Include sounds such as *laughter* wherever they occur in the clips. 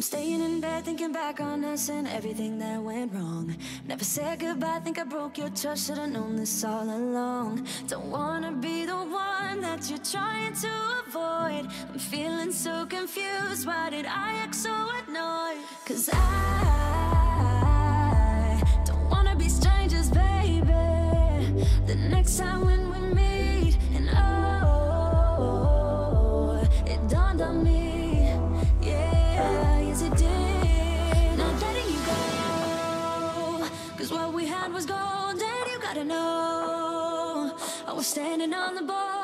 I'm staying in bed thinking back on us and everything that went wrong. Never said goodbye, think I broke your trust. Should've known this all along. Don't wanna be the one that you're trying to avoid. I'm feeling so confused. Why did I act so annoyed? Cause I don't wanna be strangers, baby. The next time when we was gold, and you gotta know. I was standing on the border.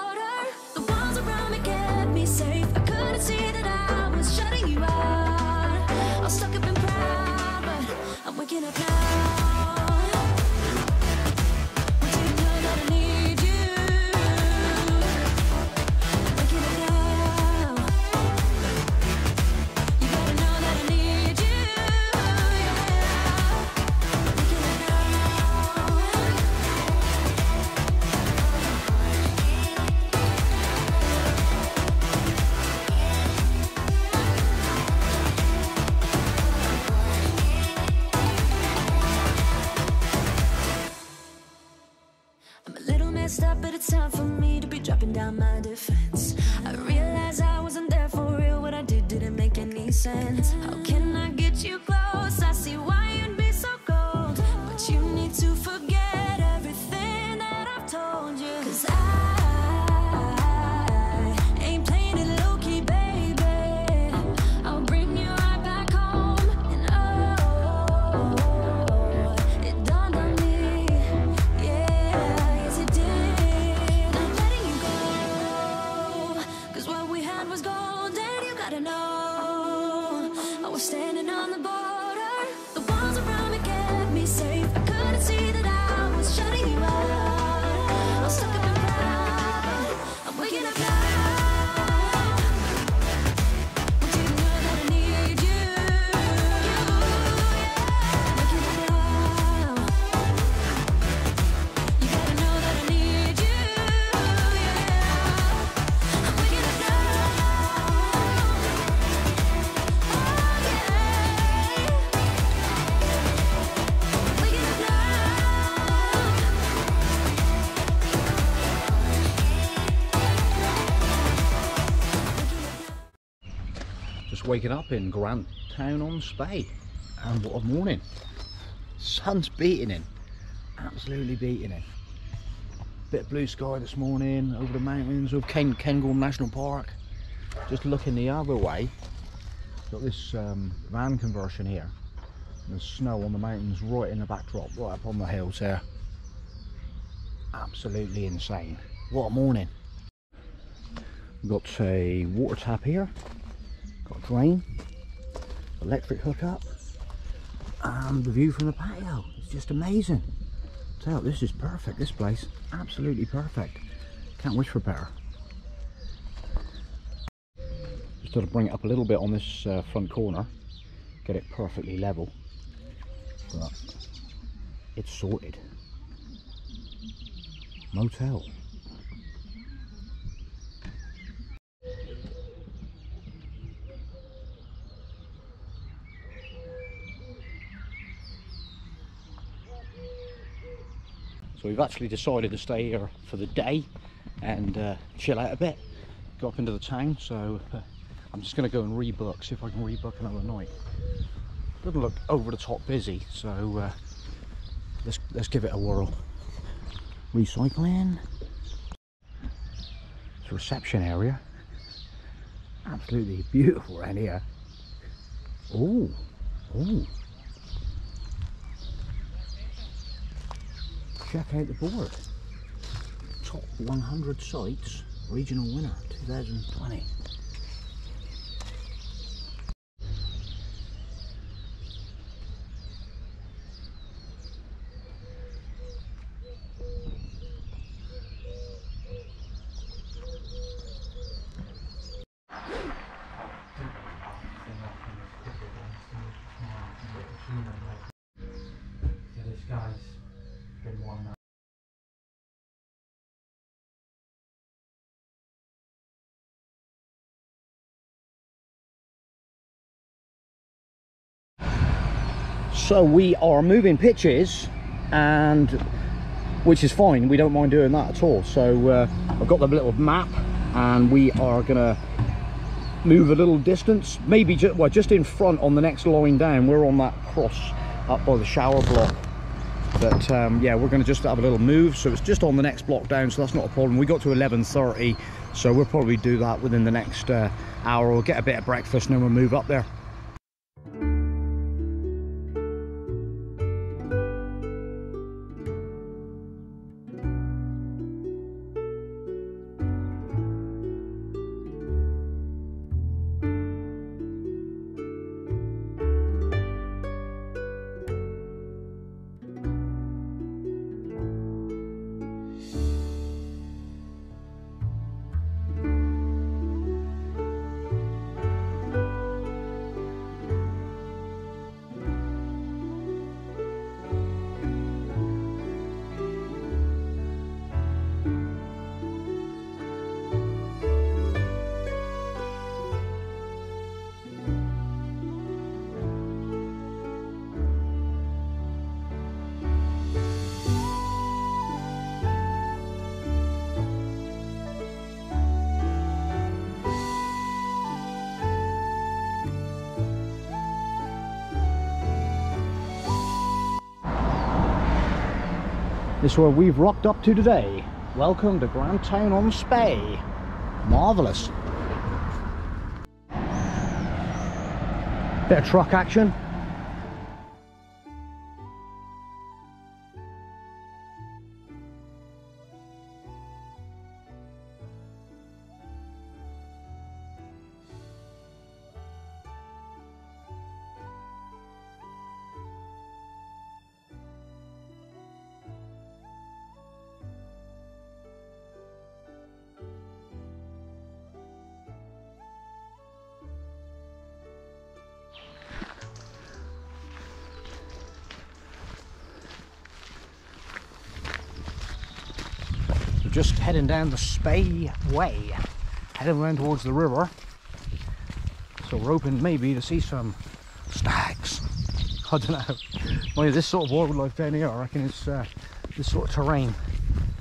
Waking up in Grant Town on Spey. And what a morning. Sun's beating in. Absolutely beating in. Bit of blue sky this morning over the mountains of Ken National Park. Just looking the other way. Got this um, van conversion here. There's snow on the mountains right in the backdrop, right up on the hills there. Absolutely insane. What a morning. We've got a water tap here. Got a drain, electric hookup, and the view from the patio. It's just amazing. Tell this is perfect. This place, absolutely perfect. Can't wish for better. Just got to bring it up a little bit on this uh, front corner, get it perfectly level. But it's sorted. Mohotel. We've actually decided to stay here for the day and uh, chill out a bit. Go up into the town, so uh, I'm just going to go and rebook, see if I can rebook another night. Doesn't look over the top busy, so uh, let's let's give it a whirl. Recycling. It's a reception area. Absolutely beautiful around here. Oh, oh. Check out the board. Top 100 sites, regional winner 2020. Yeah, this guy's been one So we are moving pitches and which is fine. We don't mind doing that at all. So uh, I've got the little map and we are gonna move a little distance, maybe just, well, just in front on the next line down. We're on that cross up by the shower block. But um, yeah, we're gonna just have a little move. So it's just on the next block down, so that's not a problem. We got to 11.30, so we'll probably do that within the next uh, hour. We'll get a bit of breakfast and then we'll move up there. Is where we've rocked up to today. Welcome to Grantown on Spey. Marvellous. Bit of truck action. Just heading down the Spey Way, heading round towards the river. So we're hoping maybe to see some stags. *laughs* I don't know. Well, this sort of wildlife down here, I reckon it's uh, this sort of terrain.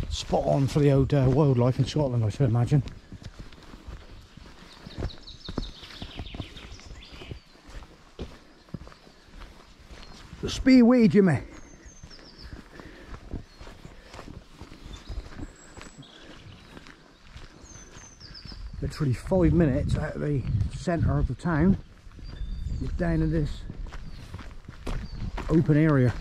Spot on for the old uh, wildlife in Scotland, I should imagine. The Spey Way, Jimmy. Literally five minutes out of the centre of the town is down in this open area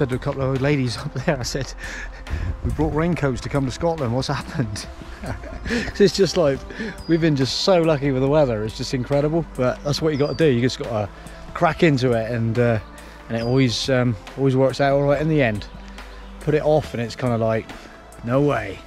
said to a couple of old ladies up there, I said, we brought raincoats to come to Scotland, what's happened? *laughs* it's just like, we've been just so lucky with the weather, it's just incredible, but that's what you got to do, you just got to crack into it and uh, and it always um, always works out all right in the end. Put it off and it's kind of like, no way.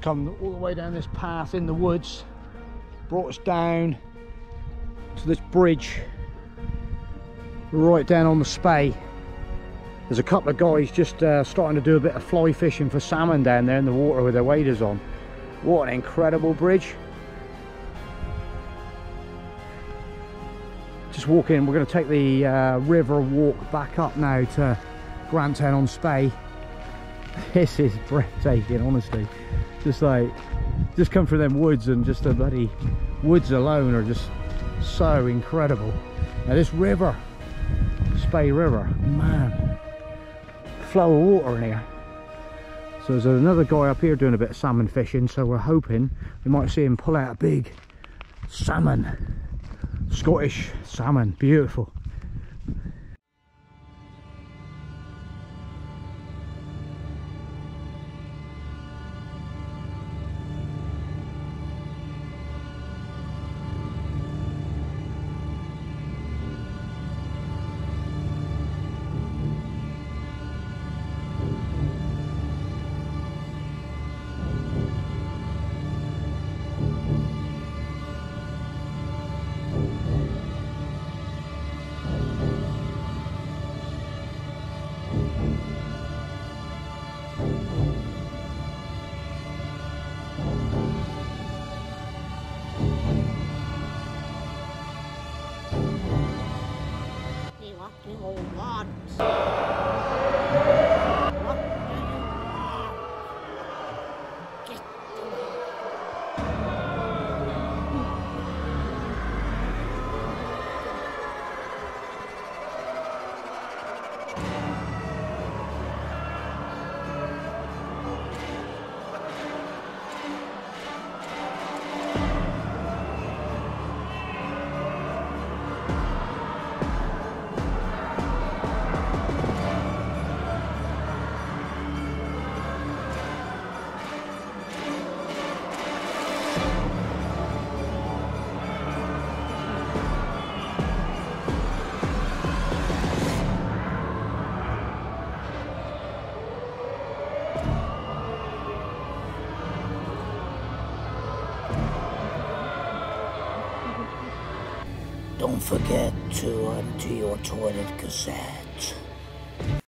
Come all the way down this path in the woods, brought us down to this bridge right down on the Spey. There's a couple of guys just uh, starting to do a bit of fly fishing for salmon down there in the water with their waders on. What an incredible bridge. Just walking, we're going to take the uh, river walk back up now to Grantown on Spey. *laughs* This is breathtaking, honestly. Just like, just come through them woods and just the bloody woods alone are just so incredible. Now this river, Spey River, man, flow of water in here. So there's another guy up here doing a bit of salmon fishing, so we're hoping we might see him pull out a big salmon. Scottish salmon, beautiful. What do you forget to empty your toilet cassette.